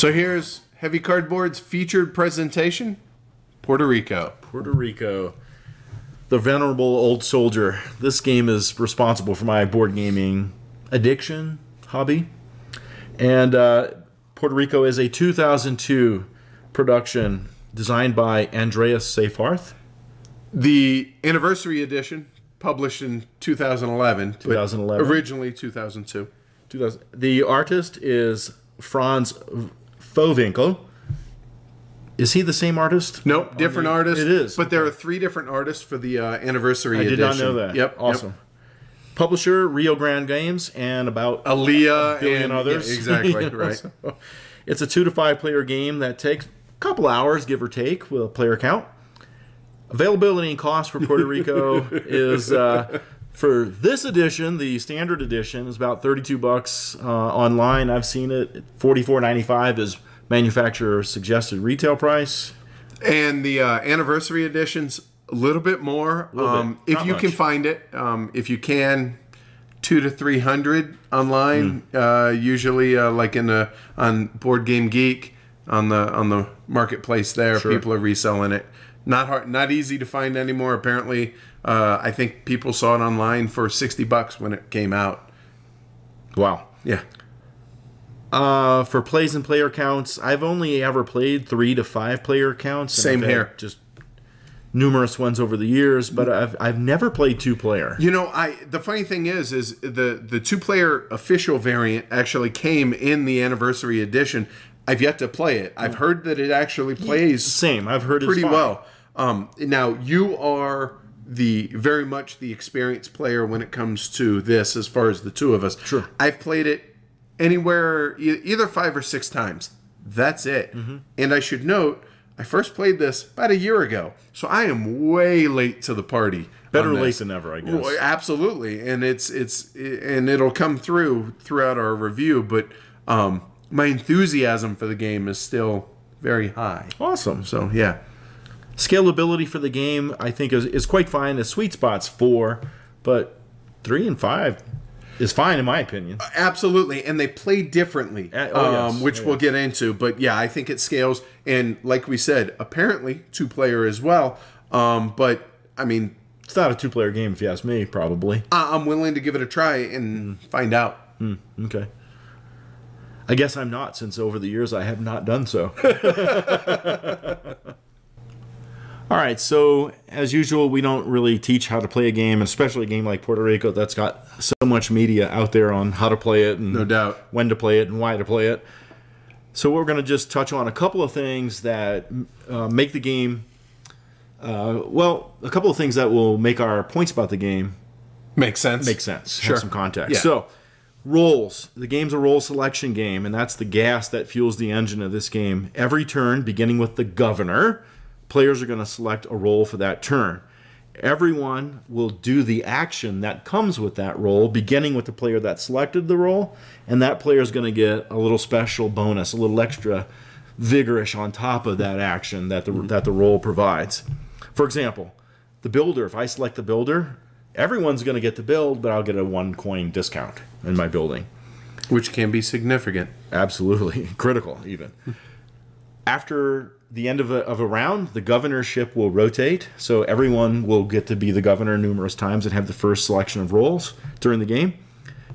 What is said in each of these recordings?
So here's Heavy Cardboard's featured presentation Puerto Rico. Puerto Rico. The venerable old soldier. This game is responsible for my board gaming addiction hobby. And uh, Puerto Rico is a 2002 production designed by Andreas Seyfarth. The anniversary edition, published in 2011, 2011. originally 2002. 2000. The artist is Franz Vohwinkel. Is he the same artist? Nope, different the- artist. It is. But there are three different artists for the uh, anniversary I edition. I did not know that. Yep. Awesome. Publisher Rio Grande Games and about Yep. alea billion and others. yeah, exactly, You know, right. so it's a two to five player game that takes a couple hours, give or take, with a player count. Availability and cost for Puerto Rico is uh, for this edition, the standard edition, is about thirty-two bucks uh, online. I've seen it. Forty-four ninety-five is manufacturer suggested retail price. And the uh, anniversary edition's a little bit more. Little um, bit. If you can find it, um, if you can, two to three hundred online. Hmm. Uh, usually, uh, like in the on Board Game Geek on the on the marketplace there, Sure. people are reselling it. Not hard, not easy to find anymore. Apparently, uh, I think people saw it online for sixty bucks when it came out. Wow. Yeah. Uh, for plays and player counts, I've only ever played three to five player counts. Same here. Just numerous ones over the years, but I've I've never played two player. You know, I the funny thing is, is the the two player official variant actually came in the anniversary edition. I've yet to play it. I've heard that it actually plays Same. I've heard pretty well. Um, now you are the very much the experienced player when it comes to this, as far as the two of us. Sure. I've played it anywhere either five or six times. That's it. Mm-hmm. And I should note, I first played this about a year ago, so I am way late to the party. Better late than never, I guess. Well, absolutely, and it's it's and it'll come through throughout our review. But um, my enthusiasm for the game is still very high. Awesome. So yeah, Scalability for the game, I think, is, is quite fine. The sweet spot's four, but three and five is fine in my opinion. absolutely, and they play differently, Uh, oh, yes. um, which Oh, we'll get into. But yeah, I think it scales, and like we said, apparently two player as well. Um, but I mean, It's not a two player game if you ask me, probably. I- I'm willing to give it a try and find out. Okay. I guess I'm not, since over the years I have not done so. All right, so as usual, we don't really teach how to play a game, especially a game like Puerto Rico that's got so much media out there on how to play it and No doubt. when to play it and why to play it. So we're going to just touch on a couple of things that uh, make the game. Uh, well, a couple of things that will make our points about the game Makes sense. make sense. Sure. Have some context. Yeah. So, roles. The game's a role selection game, and that's the gas that fuels the engine of this game. Every turn, beginning with the governor, players are going to select a role for that turn. Everyone will do the action that comes with that role, beginning with the player that selected the role, and that player is going to get a little special bonus, a little extra vigorish on top of that action that the that the role provides. For example, the builder. If I select the builder, everyone's going to get to build, but I'll get a one coin discount in my building. which can be significant. Absolutely critical, even. After the end of a, of a round, the governorship will rotate, so everyone will get to be the governor numerous times and have the first selection of roles during the game.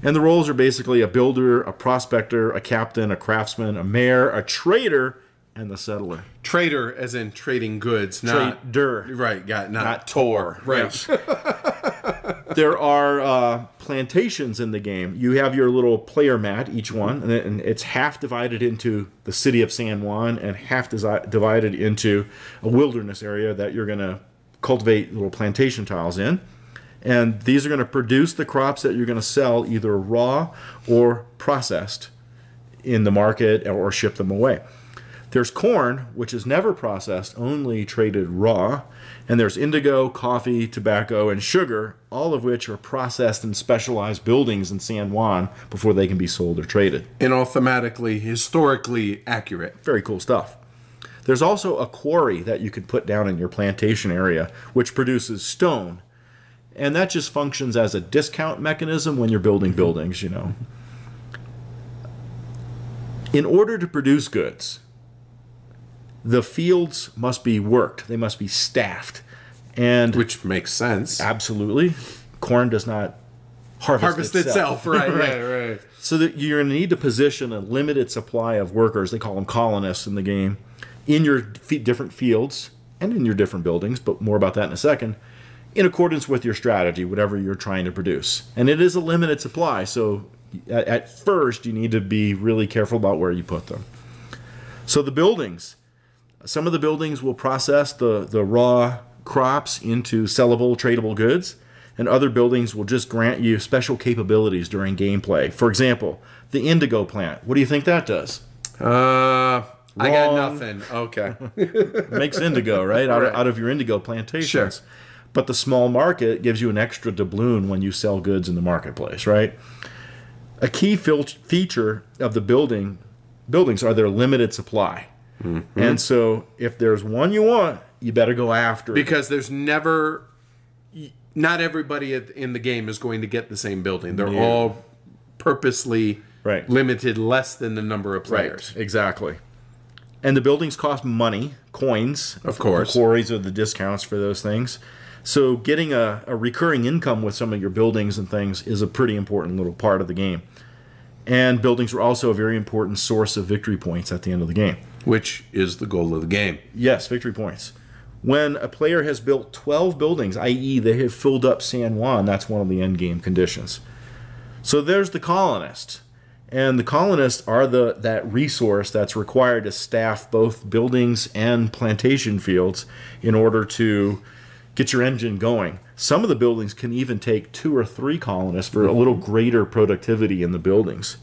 And the roles are basically a builder, a prospector, a captain, a craftsman, a mayor, a trader, and the settler. Trader, as in trading goods, not Trader. right. Got not, Not Tor. Right. There are uh, plantations in the game. You have your little player mat, each one, and it- and it's half divided into the city of San Juan and half divided into a wilderness area that you're going to cultivate little plantation tiles in. And these are going to produce the crops that you're going to sell either raw or processed in the market or ship them away. There's corn, which is never processed, only traded raw. And there's indigo, coffee, tobacco, and sugar, all of which are processed in specialized buildings in San Juan before they can be sold or traded. And all thematically, historically accurate. Very cool stuff. There's also a quarry that you can put down in your plantation area, which produces stone. And that just functions as a discount mechanism when you're building mm-hmm. buildings, you know. In order to produce goods, the fields must be worked. They must be staffed, and Which makes sense. absolutely, corn does not harvest, Harvest itself, right, right, right. So that you're going to need to position a limited supply of workers. They call them colonists in the game, in your different fields and in your different buildings. But more about that in a second. In accordance with your strategy, whatever you're trying to produce, and it is a limited supply. So at first, you need to be really careful about where you put them. So the buildings, some of the buildings will process the, the raw crops into sellable, tradable goods, and other buildings will just grant you special capabilities during gameplay. For example, the indigo plant. What do you think that does? Uh, I got nothing. Okay. Makes indigo, right? Out, Right. of, out of your indigo plantations. Sure. But the small market gives you an extra doubloon when you sell goods in the marketplace, right? A key feature of the building buildings are their limited supply. Mm-hmm. And so if there's one you want, you better go after it. because there's never, not everybody in the game is going to get the same building. They're No. all purposely Right. limited less than the number of players. Exactly. And the buildings cost money, coins. Of course. The quarries are the discounts for those things. So getting a, a recurring income with some of your buildings and things is a pretty important little part of the game. And buildings were also a very important source of victory points at the end of the game. Which is the goal of the game. Yes, victory points. When a player has built 12 buildings, i.e., they have filled up San Juan, that's one of the end game conditions. So there's the colonist. And the colonists are the that resource that's required to staff both buildings and plantation fields in order to get your engine going. Some of the buildings can even take two or three colonists for a little greater productivity in the buildings.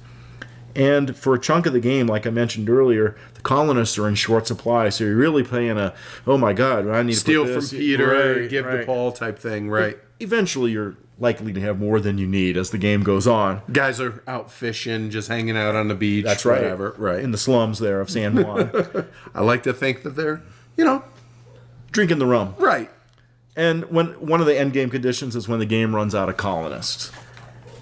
And for a chunk of the game, like I mentioned earlier, the colonists are in short supply, so you're really playing a oh my god, I need Steal to put from Peter, Right, give to right. Paul type thing, right? Eventually, you're likely to have more than you need as the game goes on. Guys are out fishing, just hanging out on the beach. That's right, Whatever. Right. in the slums there of San Juan, I like to think that they're, you know, drinking the rum. right. And when one of the end game conditions is when the game runs out of colonists.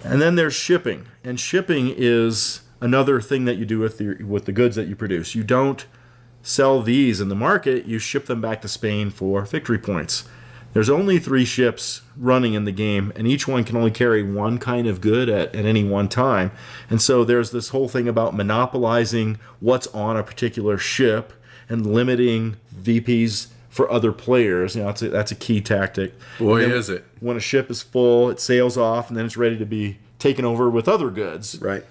And then there's shipping. And shipping is another thing that you do with the with the goods that you produce. You don't sell these in the market, you ship them back to Spain for victory points. There's only three ships running in the game, and each one can only carry one kind of good at, at any one time. And so there's this whole thing about monopolizing what's on a particular ship and limiting VPs for other players. You know, that's a, that's a key tactic. Boy, is it. When a ship is full, it sails off, and then it's ready to be taken over with other goods. Right.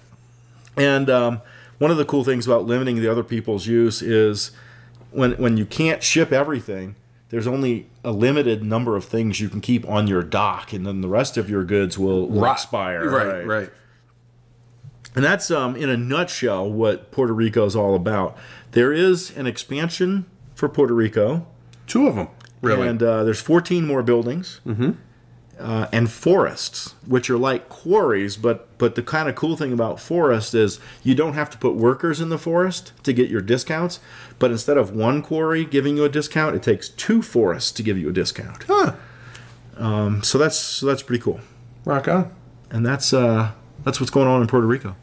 And um, one of the cool things about limiting the other people's use is when when you can't ship everything, there's only a limited number of things you can keep on your dock, and then the rest of your goods will, will Rot. expire. Right, right. And that's um, in a nutshell what Puerto Rico is all about. There is an expansion for Puerto Rico, Two of them, really. and uh, there's 14 more buildings. Uh, and forests, which are like quarries, but but the kind of cool thing about forest is you don't have to put workers in the forest to get your discounts. But instead of one quarry giving you a discount, it takes two forests to give you a discount. huh. Um, so that's so that's pretty cool, Rock on. and that's uh, that's what's going on in Puerto Rico.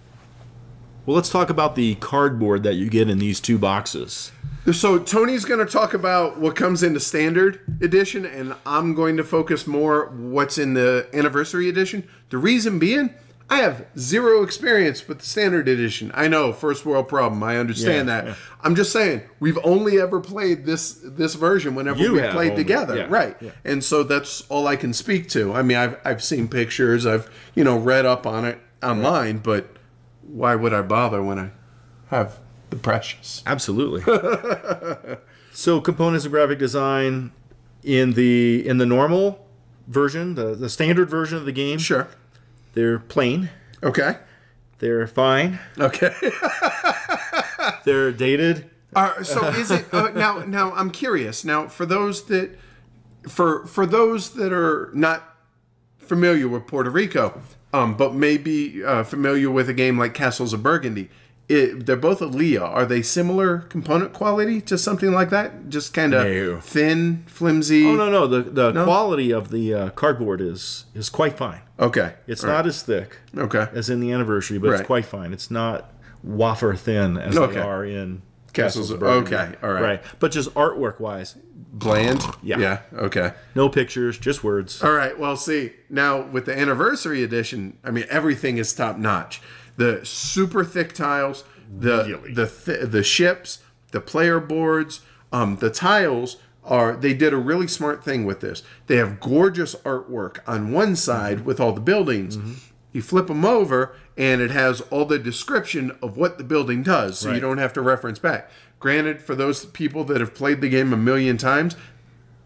Well, let's talk about the cardboard that you get in these two boxes. So Tony's going to talk about what comes in the standard edition, and I'm going to focus more what's in the anniversary edition. The reason being, I have zero experience with the standard edition. I know, first world problem. I understand Yeah, that. yeah. I'm just saying we've only ever played this this version whenever You we played only, together, yeah, right? And so that's all I can speak to. I mean, I've I've seen pictures, I've you know read up on it online, but why would I bother when I have the precious? Absolutely. so components of graphic design in the in the normal version, the, the standard version of the game, Sure. they're plain, Okay. they're fine, Okay. they're dated. Uh, so is it uh, now? Now I'm curious. Now for those that, for for those that are not familiar with Puerto Rico, um, but maybe uh, familiar with a game like Castles of Burgundy, it, they're both alea. Are they similar component quality to something like that? Just kind of No. thin, flimsy. Oh no, no, the the quality of the uh, cardboard is is quite fine. Okay. It's All right. not as thick Okay. as in the anniversary, but Right. it's quite fine. It's not wafer thin as Okay. they are in Castles okay, all right. right. But just artwork wise, Bland. Yeah. Yeah. Okay. no pictures, just words. All right. Well, see now with the anniversary edition, I mean everything is top notch. The super thick tiles, the Really? the th- the ships, the player boards, um, the tiles are. They did a really smart thing with this. They have gorgeous artwork on one side with all the buildings. You flip them over, and it has all the description of what the building does, so you don't have to reference back. Granted, for those people that have played the game a million times,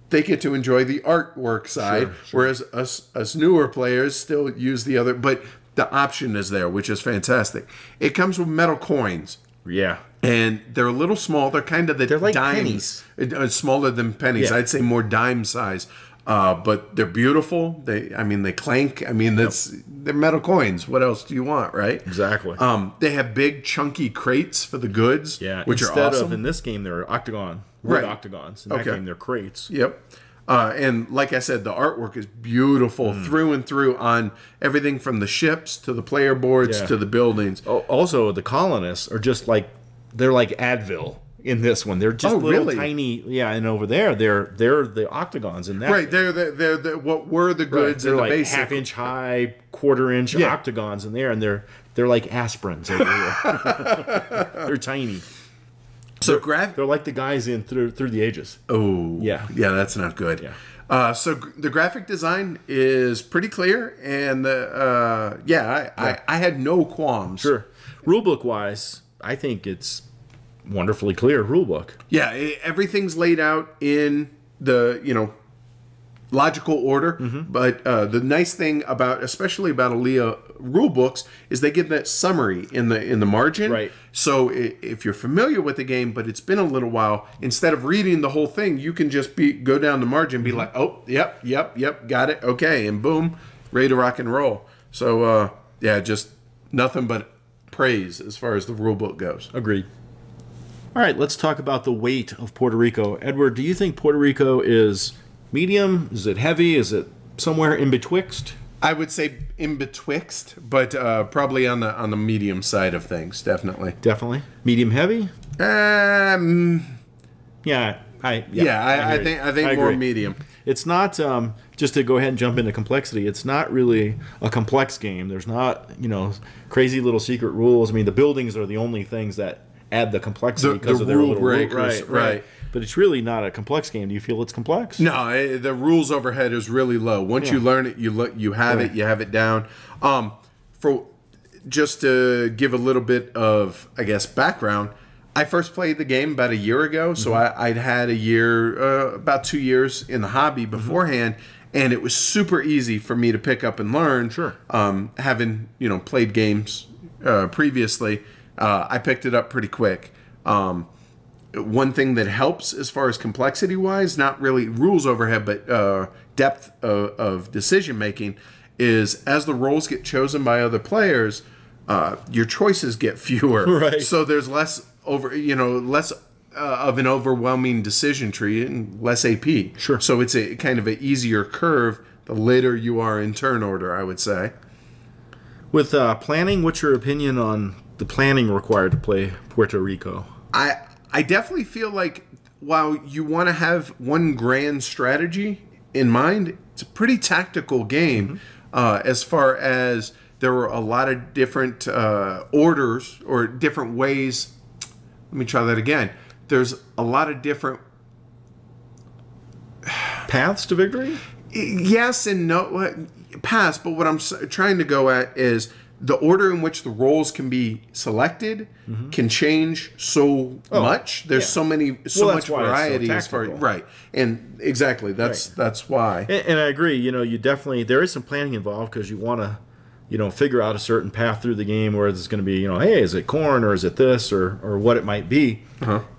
they get to enjoy the artwork side, whereas us us newer players still use the other. But the option is there, which is fantastic. It comes with metal coins, Yeah. and they're a little small. They're kind of the They're like dimes, Uh, smaller than pennies. Yeah. I'd say more dime size. Uh, but they're beautiful. They, I mean, they clank. I mean, that's they're metal coins. What else do you want, right? Exactly. Um, they have big chunky crates for the goods, yeah. which Instead are awesome. of in this game, they're octagon, Right. octagons. In that Okay. game, they're crates. Yep. Uh, and like I said, the artwork is beautiful Hmm. through and through on everything from the ships to the player boards Yeah. to the buildings. Oh, also, the colonists are just like they're like Advil in this one. They're just Oh, little really? tiny. Yeah, and over there, they're they're the octagons in that. Right, they're the, they're the, what were the Right, goods They're in the like basic. half inch high, quarter inch Yeah. octagons in there, and they're they're like aspirins over here. they're tiny. So graph. They're like the guys in through through the ages. Oh, Yeah. yeah, that's not good. Yeah. Uh, so the graphic design is pretty clear, and the uh, yeah, I, I, I had no qualms. Sure. Rulebook wise, I think it's wonderfully clear rulebook. Yeah, i everything's laid out in the you know logical order. Mm-hmm. But uh, the nice thing about, especially about alea rule books, is they give that summary in the in the margin. Right. So if you're familiar with the game, but it's been a little while, instead of reading the whole thing, you can just be go down the margin, and be like, oh, yep, yep, yep, got it, okay, and boom, ready to rock and roll. So uh, yeah, just nothing but praise as far as the rule book goes. Agreed. All right, let's talk about the weight of Puerto Rico. Edward, do you think Puerto Rico is medium? Is it heavy? Is it somewhere in betwixt? I would say in betwixt, but uh, probably on the on the medium side of things, definitely. Definitely. Medium heavy? Um, Yeah, I yeah, I, I, agree. think I think more medium. It's not um, just to go ahead and jump into complexity. It's not really a complex game. There's not you know crazy little secret rules. I mean, the buildings are the only things that add the complexity The- because the of their rule little breakers, right, right. right. But it's really not a complex game. Do you feel it's complex? No, eh, the rules overhead is really low. Once you learn it, you look, you have it, you have it down. Um, for just to give a little bit of, I guess, background. I first played the game about a year ago, so Mm-hmm. I, I'd had a year, uh, about two years in the hobby Mm-hmm. beforehand, and it was super easy for me to pick up and learn. Sure. Um, having you know played games uh, previously, uh, I picked it up pretty quick. Um, one thing that helps as far as complexity wise, not really rules overhead, but uh, depth of, of decision making, is as the roles get chosen by other players, uh, your choices get fewer. Right. So there's less over, you know, less uh, of an overwhelming decision tree and less AP. Sure. So it's a kind of an easier curve the later you are in turn order, I would say. With uh, planning, what's your opinion on the planning required to play Puerto Rico? I I definitely feel like while you want to have one grand strategy in mind, it's a pretty tactical game uh, as far as there were a lot of different uh, orders or different ways. Let me try that again. There's a lot of different Paths to victory? yes and no paths. but what i'm trying to go at is the order in which the roles can be selected can change so much there's yeah. so many so Well, much it's so variety as far right and exactly that's that's why And, and I agree. You know, you definitely there is some planning involved because you want to, you know, figure out a certain path through the game where it's going to be, you know, hey, is it corn or is it this or or what it might be.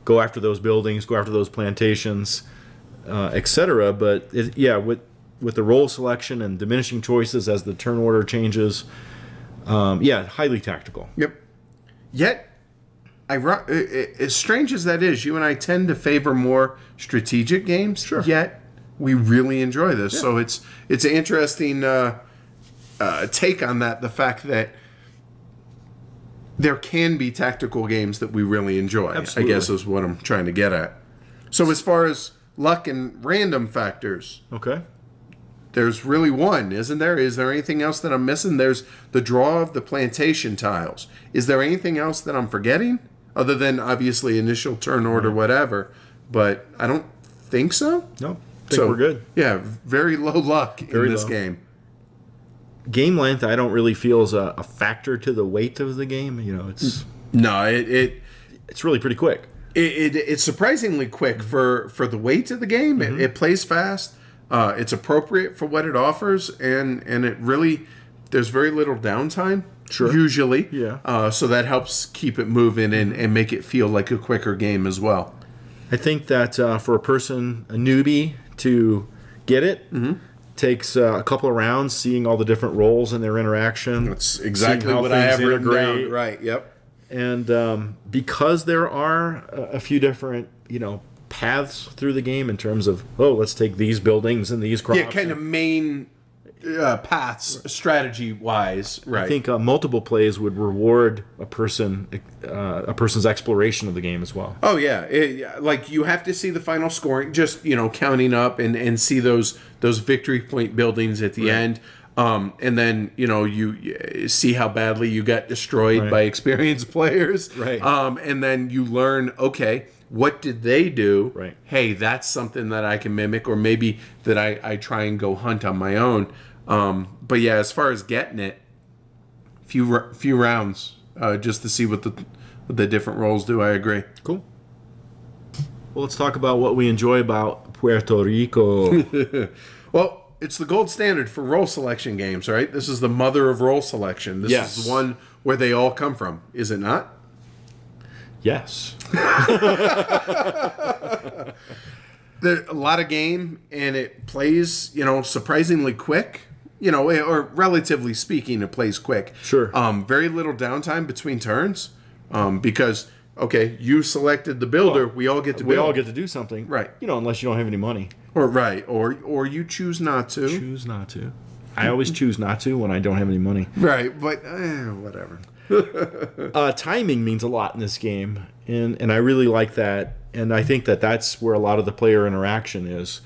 Go after those buildings, go after those plantations, uh, etc. But it, yeah, with with the role selection and diminishing choices as the turn order changes, um, yeah, highly tactical. yep yet I, ru- i- i- as strange as that is you and i tend to favor more strategic games Sure. yet we really enjoy this so it's it's an interesting uh, uh, take on that the fact that there can be tactical games that we really enjoy. Absolutely. I guess is what I'm trying to get at. So as far as luck and random factors, Okay. There's really one, isn't there? Is there anything else that I'm missing? There's the draw of the plantation tiles. Is there anything else that I'm forgetting? Other than obviously initial turn order, mm-hmm. whatever. But I don't think so. No, I think we're good. Yeah, very low luck Very in this low. game. Game length, I don't really feel is a, a factor to the weight of the game. You know, it's No, it it it's really pretty quick. it, it it's surprisingly quick mm-hmm. for for the weight of the game. It, mm-hmm. it plays fast. Uh, it's appropriate for what it offers, and and it really there's very little downtime. Sure. Usually, Yeah. Uh, so that helps keep it moving and and make it feel like a quicker game as well. I think that uh, for a person, a newbie, to get it takes uh, a couple of rounds, seeing all the different roles and their interaction. That's exactly how what I have written down. Right. Yep. And um, because there are a few different, you know, paths through the game in terms of, oh, let's take these buildings and these crops. Yeah, kind of main uh, paths, strategy wise. Right. I think uh, multiple plays would reward a person, uh, a person's exploration of the game as well. Oh yeah, It- like you have to see the final scoring, just you know, counting up and and see those those victory point buildings at the end, um, and then you know you you see how badly you got destroyed Right. by experienced players, Right. Um, and then you learn, okay, what did they do? Right. Hey, that's something that I can mimic, or maybe that I I try and go hunt on my own. Um, but yeah, as far as getting it, few few rounds uh, just to see what the what the different roles do. I agree. Cool. Well, let's talk about what we enjoy about Puerto Rico. Well, it's the gold standard for role selection games, right? This is the mother of role selection. This Yes. is the one where they all come from, is it not? Yes. There's a lot of game, and it plays, you know, surprisingly quick. You know, eh, or relatively speaking, it plays quick. Sure. Um, very little downtime between turns, um, because okay, you selected the builder. we all get to We build. all get to do something. Right. You know, unless you don't have any money. or right, or or you choose not to. Choose not to. I always choose not to when I don't have any money. Right, but eh, whatever. Uh, timing means a lot in this game, and and I really like that. And I think that that's where a lot of the player interaction is,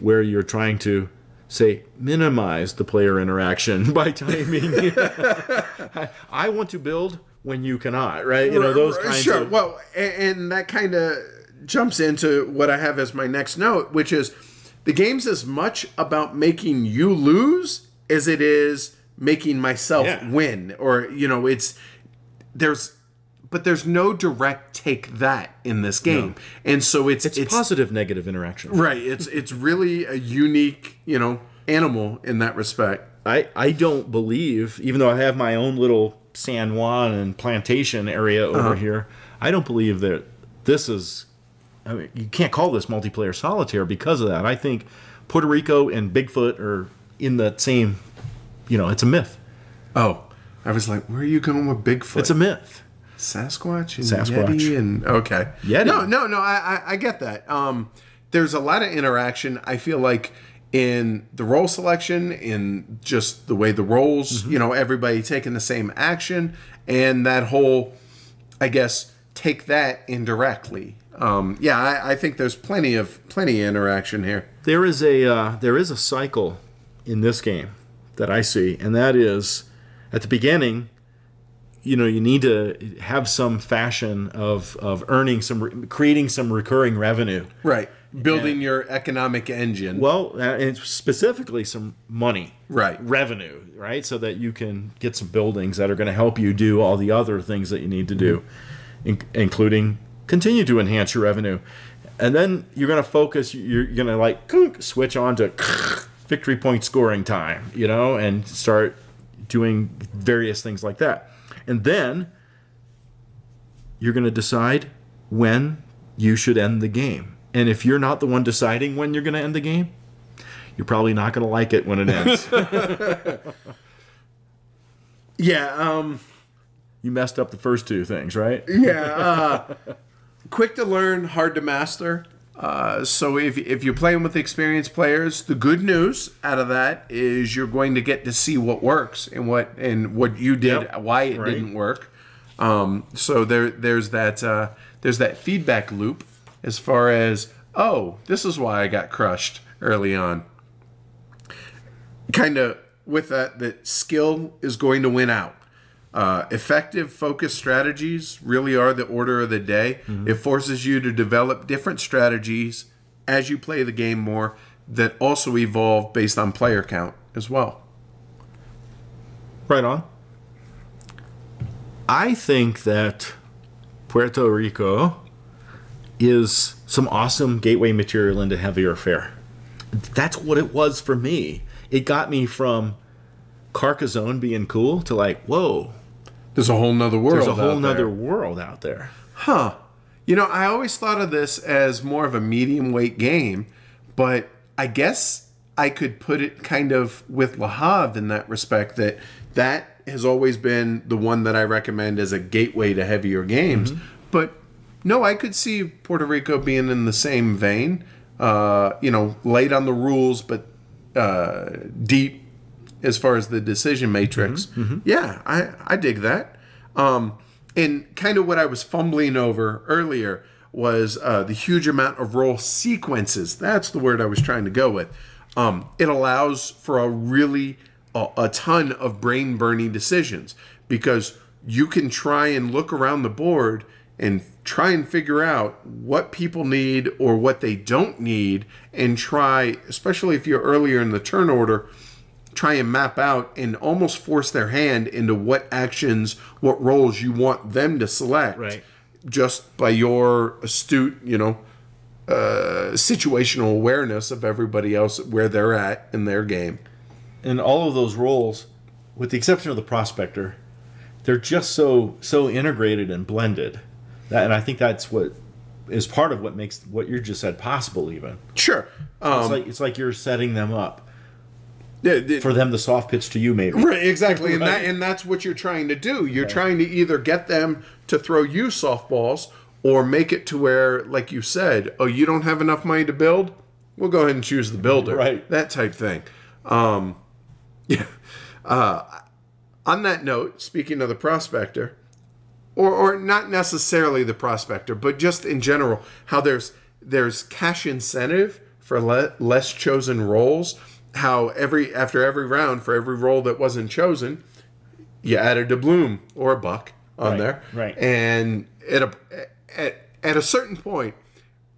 where you're trying to say minimize the player interaction by timing. I, I want to build when you cannot, right? You know those kinds sure. of Well, and, and that kind of jumps into what I have as my next note, which is the game's as much about making you lose as it is making myself Yeah. win. Or you know, it's there's. But there's no direct take that in this game, and so it's it's, it's positive negative interaction. right. It's it's really a unique you know animal in that respect. I, I don't believe, even though I have my own little San Juan and plantation area over Uh-huh. here, I don't believe that this is. I mean, you can't call this multiplayer solitaire because of that. I think Puerto Rico and Bigfoot are in the same. You know, it's a myth. Oh, I was like, where are you going with Bigfoot? It's a myth. Sasquatch and Sasquatch. Yeti and okay. Yeti. No, no, no. I, I I get that. Um, there's a lot of interaction. I feel like in the role selection, in just the way the roles, you know, everybody taking the same action, and that whole, I guess, take that indirectly. Um, yeah, I, I think there's plenty of plenty of interaction here. There is a uh, there is a cycle in this game that I see, and that is at the beginning. You know, you need to have some fashion of of earning some, re- creating some recurring revenue. Right. Building your economic engine. Well, uh, and specifically some money, Right. Revenue, right? So that you can get some buildings that are going to help you do all the other things that you need to do, in- including continue to enhance your revenue. And then you're going to focus, you're going to like switch on to victory point scoring time, you know, and start doing various things like that. And then you're going to decide when you should end the game. And if you're not the one deciding when you're going to end the game, you're probably not going to like it when it ends. yeah. Um, you messed up the first two things, right? yeah. Uh, quick to learn, hard to master. Uh, so if, if you're playing with experienced players, the good news out of that is you're going to get to see what works and what and what you did, Yep. why it Right. didn't work. Um, so there there's that uh, there's that feedback loop as far as oh this is why I got crushed early on. Kind of with that that skill is going to win out. Uh, effective focus strategies really are the order of the day. It forces you to develop different strategies as you play the game more that also evolve based on player count as well. Right on. I think that Puerto Rico is some awesome gateway material into heavier fare. That's what it was for me. It got me from Carcassonne being cool to like, whoa, There's a whole nother world. there's a whole nother there. world out there. Huh. You know, I always thought of this as more of a medium weight game, but I guess I could put it kind of with Le Havre in that respect that that has always been the one that I recommend as a gateway to heavier games. But no, I could see Puerto Rico being in the same vein. Uh, you know, light on the rules, but uh, deep as far as the decision matrix. Yeah, I, I dig that. Um, and kind of what I was fumbling over earlier was uh, the huge amount of role sequences. That's the word I was trying to go with. Um, it allows for a really a, a ton of brain burning decisions because you can try and look around the board and try and figure out what people need or what they don't need and try especially if you're earlier in the turn order try and map out and almost force their hand into what actions, what roles you want them to select. Right. Just by your astute, you know, uh, situational awareness of everybody else where they're at in their game. and all of those roles, with the exception of the prospector, they're just so so integrated and blended. That, and I think that's what is part of what makes what you just said possible. Even Sure. it's Um, like it's like you're setting them up yeah, the- for them to soft pitch to you, maybe. Right, exactly, and that and that's what you're trying to do. You're trying to either get them to throw you softballs or make it to where, like you said, oh, you don't have enough money to build. We'll go ahead and choose the builder, Right. That type thing. Um, yeah. Uh, on that note, speaking of the prospector, or or not necessarily the prospector, but just in general, how there's there's cash incentive for le- less chosen roles. How every after every round for every role that wasn't chosen, you added a bloom or a buck on Right, there, right. And at a at, at a certain point,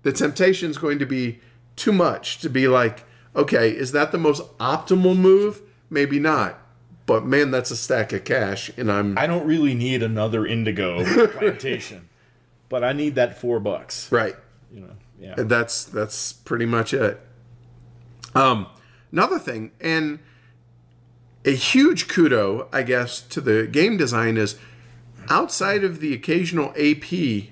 the temptation is going to be too much to be like, okay, is that the most optimal move? Maybe not. But man, that's a stack of cash, and I'm I don't really need another indigo plantation, but I need that four bucks. right. You know, yeah. And that's that's pretty much it. Um, another thing, and a huge kudo, I guess, to the game design is outside of the occasional AP,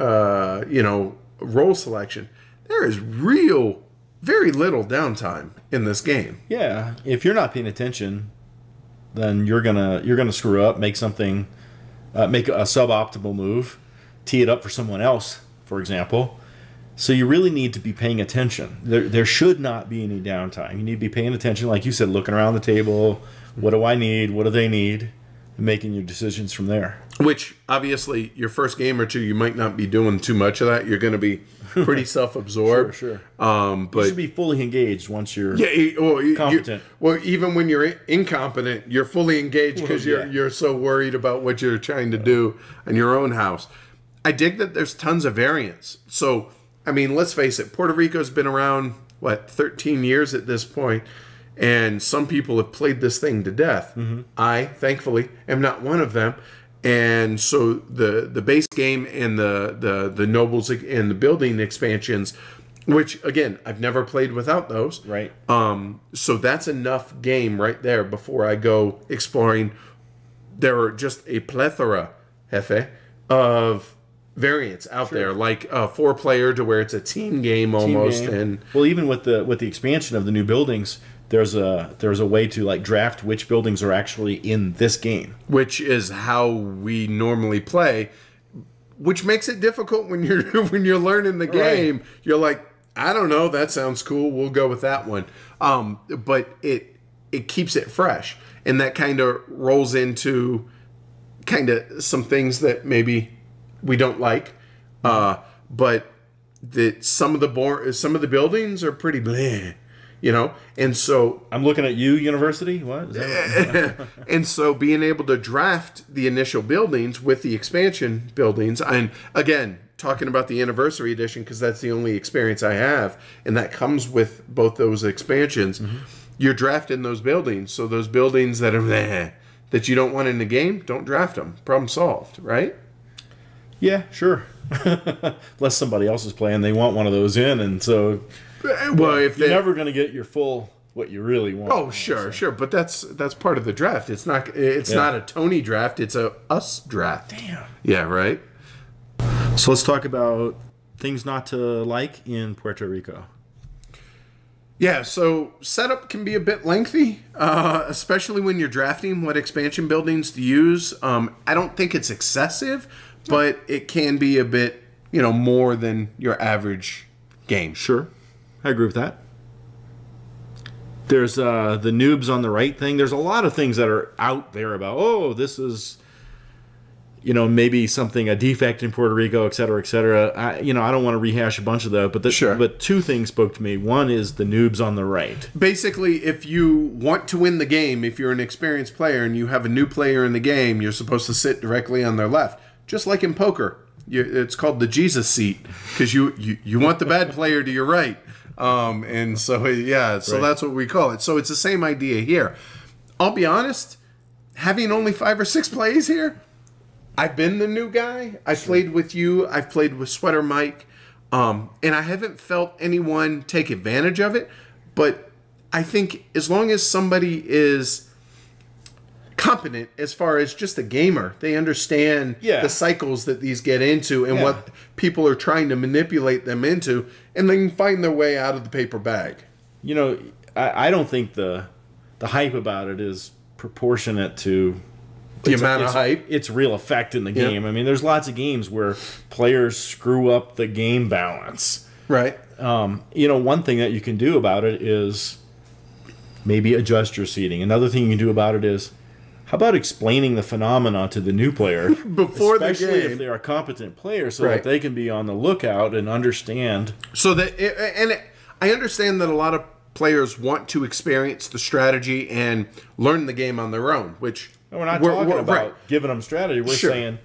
uh, you know, role selection. There is real, very little downtime in this game. Yeah, if you're not paying attention, then you're gonna you're gonna screw up, make something, uh, make a suboptimal move, tee it up for someone else, for example. So you really need to be paying attention. There there should not be any downtime. You need to be paying attention, like you said, looking around the table. What do I need? What do they need? And making your decisions from there. Which obviously, your first game or two, you might not be doing too much of that. You're going to be pretty self-absorbed. Sure, sure. Um, You should be fully engaged once you're. Yeah, well, Competent. well, even when you're incompetent, you're fully engaged because Well, you're you're so worried about what you're trying to do in your own house. I dig that there's tons of variants. So, I mean, let's face it, Puerto Rico's been around what 13 years at this point, and some people have played this thing to death. Mm-hmm. I, thankfully, am not one of them. And so the the base game and the the the nobles and the building expansions, which again I've never played without those. Right. Um, so that's enough game right there before I go exploring. There are just a plethora, Hefe, of variants out there, like a four player to where it's a team game almost, game. and well, even with the with the expansion of the new buildings, there's a there's a way to like draft which buildings are actually in this game. which is how we normally play, which makes it difficult when you're when you're learning the game. You're like, I don't know, that sounds cool. We'll go with that one. Um, but it it keeps it fresh, and that kind of rolls into kind of some things that maybe we don't like, uh, but that some of the bor- some of the buildings are pretty bleh, you know, and so I'm looking at you, University. What? Is that- and so being able to draft the initial buildings with the expansion buildings and again talking about the anniversary edition because that's the only experience i have and that comes with both those expansions. You're drafting those buildings so those buildings that are there that you don't want in the game don't draft them problem solved right yeah, sure. Unless somebody else is playing, they want one of those in, and so well if you're they never going to get your full what you really want. oh sure sure but that's that's part of the draft it's not it's Yeah. not a tony draft it's a us draft Damn. yeah right So let's talk about things not to like in Puerto Rico. Yeah, so setup can be a bit lengthy, uh, especially when you're drafting what expansion buildings to use. Um, I don't think it's excessive, but it can be a bit, you know, more than your average game. Sure, I agree with that. There's uh, the noobs on the right thing. There's a lot of things that are out there about, oh, this is, you know, maybe something, a defect in Puerto Rico, et cetera, et cetera. I, you know, I don't want to rehash a bunch of that, but the, Sure. but two things spoke to me. One is the noobs on the right. Basically, if you want to win the game, if you're an experienced player and you have a new player in the game, you're supposed to sit directly on their left, just like in poker. You, it's called the Jesus seat because you, you you want the bad player to your right, um, and so yeah, so Right. that's what we call it. So it's the same idea here. I'll be honest, having only five or six plays here, I've been the new guy. I played with you. I've played with Sweater Mike, um, and I haven't felt anyone take advantage of it. But I think as long as somebody is competent as far as just a gamer, they understand Yeah. the cycles that these get into and Yeah. what people are trying to manipulate them into, and they can find their way out of the paper bag. You know, I, I don't think the the hype about it is proportionate to The its- amount of hype. its real effect in the game. I mean, there's lots of games where players screw up the game balance. Right. Um, you know, one thing that you can do about it is maybe adjust your seating. Another thing you can do about it is how about explaining the phenomena to the new player Before the especially game. if they're a competent player, so Right. that they can be on the lookout and understand. So that and it, I understand that a lot of players want to experience the strategy and learn the game on their own, which we're not we're- talking we're- about right. giving them strategy. We're Sure. saying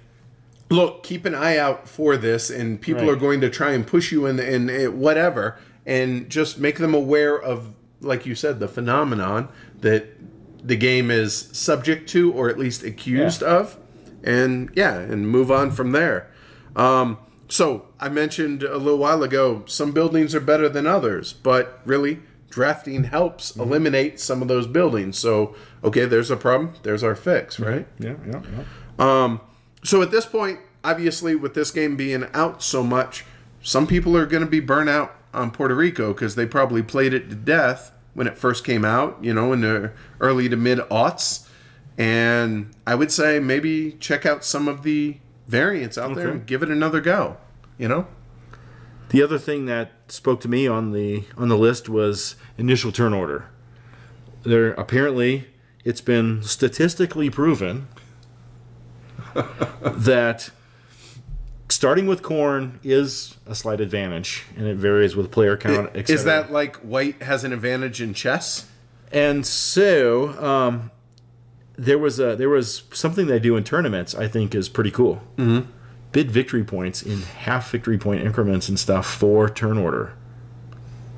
look, keep an eye out for this, and people Right. are going to try and push you in, in, in whatever, and just make them aware of, like you said, the phenomenon that the game is subject to, or at least accused Yeah. of, and yeah, and move on from there. Um, so I mentioned a little while ago, some buildings are better than others, but really. Drafting helps Mm-hmm. eliminate some of those buildings. So, okay, there's a problem. There's our fix, right? yeah, yeah, yeah. Um, so at this point, obviously, with this game being out so much, some people are going to be burnt out on Puerto Rico because they probably played it to death when it first came out, you know, in the early to mid aughts. And I would say maybe check out some of the variants out there and give it another go, you know? The other thing that spoke to me on the on the list was initial turn order. There apparently it's been statistically proven that starting with corn is a slight advantage, and it varies with player count. et Is that like white has an advantage in chess? And so um, there was a there was something they do in tournaments. I think is pretty cool. Mm-hmm. Bid victory points in half victory point increments and stuff for turn order.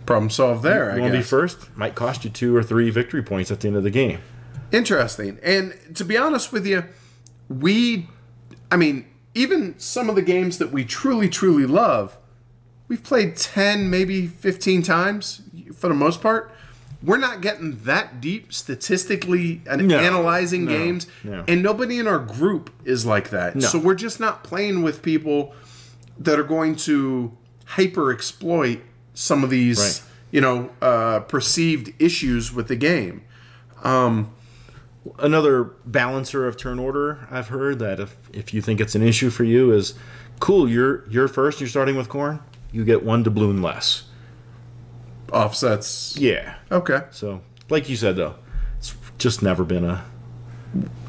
Problem solved there, I You want to be first? Might cost you two or three victory points at the end of the game. Interesting. And to be honest with you, we, I mean, even some of the games that we truly, truly love, we've played 10, maybe 15 times for the most part. We're not getting that deep statistically and No, analyzing no, games. no. And nobody in our group is like that. No. So we're just not playing with people that are going to hyper exploit some of these, Right. you know, uh, perceived issues with the game. Another balancer of turn order I've heard that if, if you think it's an issue for you is cool, you're you're first, you're starting with corn, you get one doubloon less. Offsets. Yeah. Okay. So like you said though, it's just never been a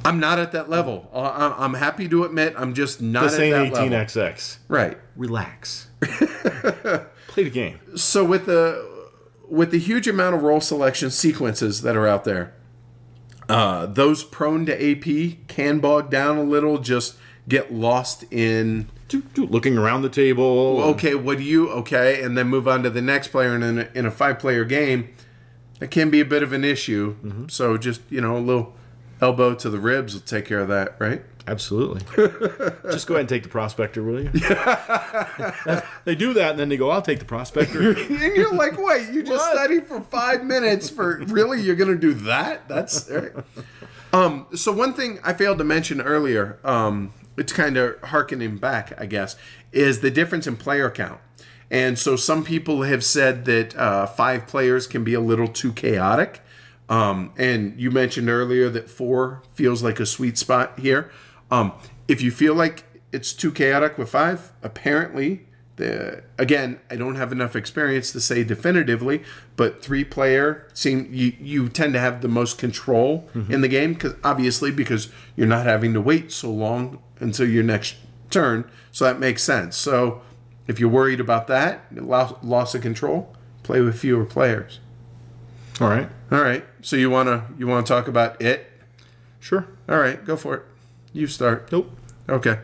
I'm not at that level. Uh, I'm happy to admit I'm just not This at ain't that level. 18xx. Right. Relax. Play the game. So with the with the huge amount of role selection sequences that are out there, uh, those prone to AP can bog down a little. Just get lost in Looking around the table. okay, what do you okay, and then move on to the next player. And in a, in a five player game, that can be a bit of an issue. So just you know a little elbow to the ribs will take care of that, right? Absolutely. Just go ahead and take the prospector, will you? they do that, and then they go, "I'll take the prospector." and you're like, wait, you just What? studied for five minutes for really? You're gonna do that? That's all right. um. So one thing I failed to mention earlier, um, it's kind of harkening back, I guess, is the difference in player count. And so some people have said that uh, five players can be a little too chaotic. Um, and you mentioned earlier that four feels like a sweet spot here. Um, if you feel like it's too chaotic with five, apparently, the again, I don't have enough experience to say definitively, but three player seem you you tend to have the most control in the game because obviously because you're not having to wait so long until your next turn, so that makes sense. So if you're worried about that loss, loss of control, play with fewer players. All right. All right. So you wanna you wanna talk about it? Sure. All right, go for it. You start. Nope. Okay.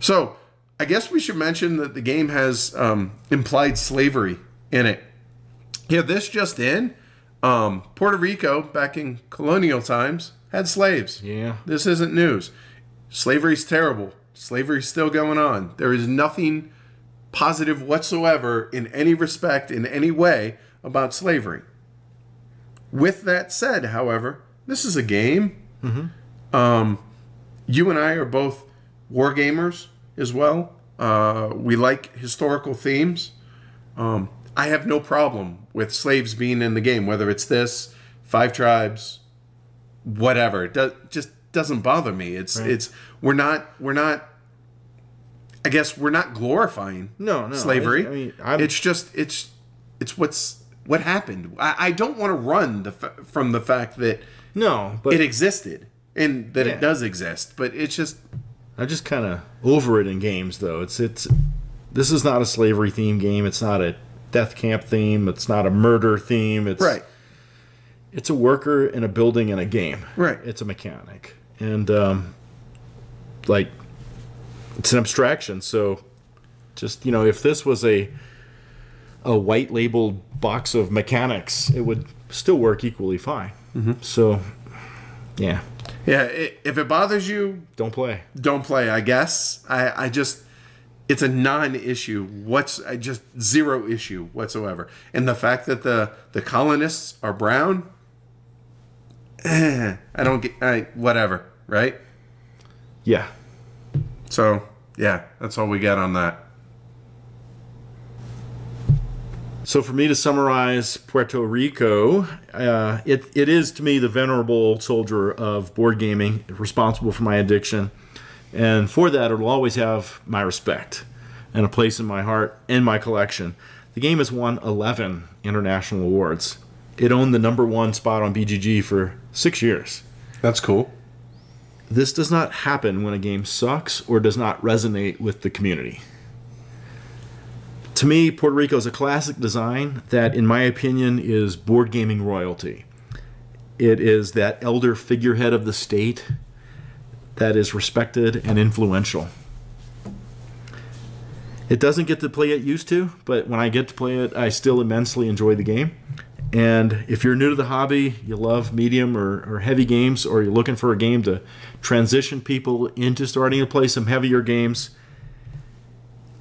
So I guess we should mention that the game has um, implied slavery in it. Yeah, this just in. Um, Puerto Rico, back in colonial times, had slaves. Yeah. This isn't news. Slavery's terrible. Slavery's still going on. There is nothing positive whatsoever in any respect, in any way, about slavery. With that said, however, this is a game. Um, you and I are both war gamers as well. Uh, we like historical themes. Um, I have no problem with slaves being in the game, whether it's this, Five Tribes, whatever. It does, just doesn't bother me. It's it's we're not we're not. I guess we're not glorifying No, no. slavery. I, I mean, I'm, it's just it's it's what's what happened. I, I don't want to run the from the fact that no, but it existed and that Yeah. it does exist, but it's just I'm just kind of over it in games, though. It's it's this is not a slavery theme game. It's not a death camp theme. It's not a murder theme. It's right. It's a worker in a building in a game. Right. It's a mechanic, and um, like it's an abstraction. So, just you know, if this was a a white labeled box of mechanics, it would still work equally fine. So, yeah, Yeah, i if it bothers you, don't play. don't play. I guess I I just it's a non-issue. What's I just zero issue whatsoever. And the fact that the the colonists are brown, eh, I don't get. I whatever. Right. Yeah. So yeah, that's all we got on that. So for me to summarize Puerto Rico, uh, it, it is to me the venerable old soldier of board gaming, responsible for my addiction. And for that, it'll always have my respect and a place in my heart and my collection. The game has won 11 international awards. It owned the number one spot on BGG for six years. That's cool. This does not happen when a game sucks or does not resonate with the community. To me, Puerto Rico is a classic design that, in my opinion, is board gaming royalty. It is that elder figurehead of the state that is respected and influential. It doesn't get to play it used to, but when I get to play it, I still immensely enjoy the game. And if you're new to the hobby, you love medium or, or heavy games, or you're looking for a game to transition people into starting to play some heavier games,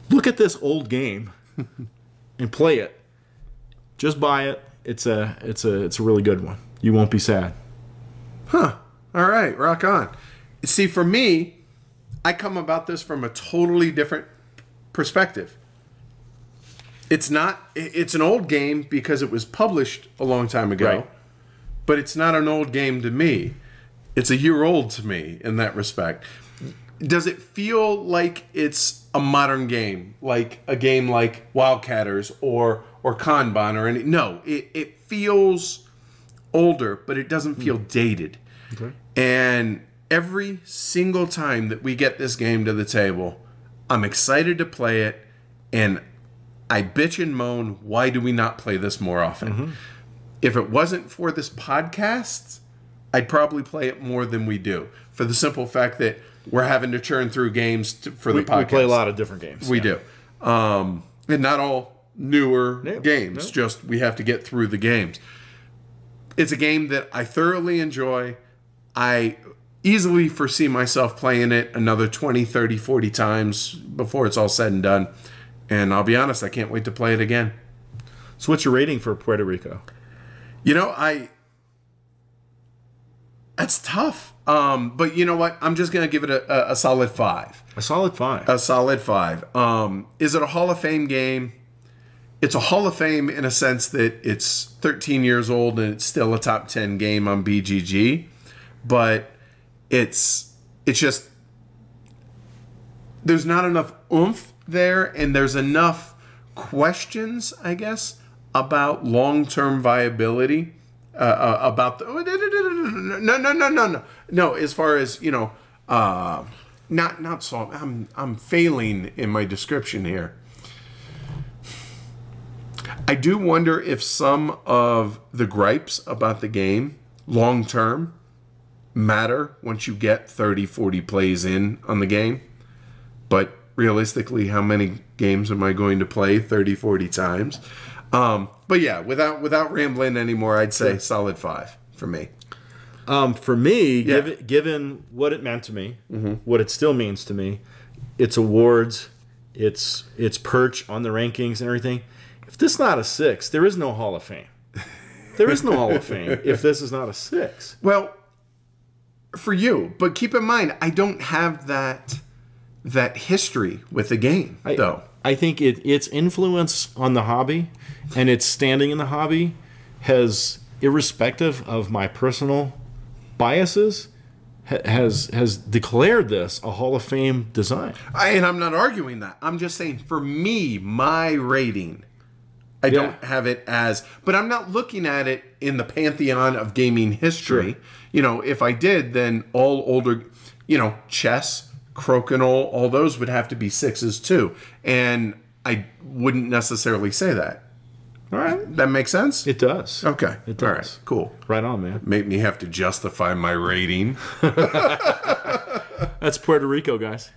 look at this old game and play it. Just buy it. It's a it's a it's a really good one. You won't be sad. Huh. All right, rock on. See, for me, I come about this from a totally different perspective. It's not. It's an old game because it was published a long time ago, Right. but it's not an old game to me. It's a year old to me in that respect. Does it feel like it's a modern game, like a game like Wildcatters or or Kanban or any? No, it it feels older, but it doesn't feel hmm. dated. And every single time that we get this game to the table, I'm excited to play it, and I bitch and moan, why do we not play this more often? Mm-hmm. If it wasn't for this podcast, I'd probably play it more than we do, for the simple fact that we're having to churn through games to, for the We, podcast. we play a lot of different games. We yeah. do. Um, and not all newer No, games, no. just we have to get through the games. It's a game that I thoroughly enjoy. I easily foresee myself playing it another 20, 30, 40 times before it's all said and done. And I'll be honest, I can't wait to play it again. So what's your rating for Puerto Rico? You know, I. That's tough. Um, but you know what? I'm just going to give it a, a, a solid five. A solid five. A solid five. Um, is it a Hall of Fame game? It's a Hall of Fame in a sense that it's 13 years old and it's still a top 10 game on BGG, but it's it's just there's not enough oomph there, and there's enough questions, I guess, about long-term viability. Uh, about the no no no no no no as far as you know uh not not so i'm i'm failing in my description here. I do wonder if some of the gripes about the game long term matter once you get 30 40 plays in on the game. But realistically how many games am i going to play 30 40 times um, but yeah without without rambling anymore i'd say solid five for me Um, for me, Yeah. given, given what it meant to me, what it still means to me, its awards, its its perch on the rankings and everything. If this is not a six, there is no Hall of Fame. There is no Hall of Fame if this is not a six. well for you but keep in mind i don't have that that history with the game I, though I think it, its influence on the hobby and its standing in the hobby has, irrespective of my personal biases, ha- has has declared this a Hall of Fame design. I, and i'm not arguing that i'm just saying for me my rating I don't have it as, but I'm not looking at it in the pantheon of gaming history. Sure. You know, if I did, then all older, you know, chess, crokinole, all those would have to be sixes too. And I wouldn't necessarily say that. All right, that makes sense. It does. okay, It does. right, cool. Right on, man. Make me have to justify my rating. That's Puerto Rico, guys.